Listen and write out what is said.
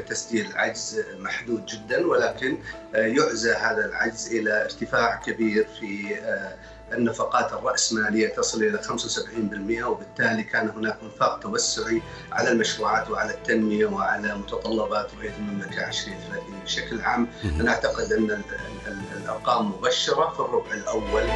تسجيل عجز محدود جدا ولكن آه، يعزى هذا العجز إلى ارتفاع كبير في آه، النفقات الرأسمالية تصل إلى 75% وبالتالي كان هناك انفاق توسعي على المشروعات وعلى التنمية وعلى متطلبات رؤية المملكة 2030 بشكل عام. أنا أعتقد أن الأرقام مبشرة في الربع الأول.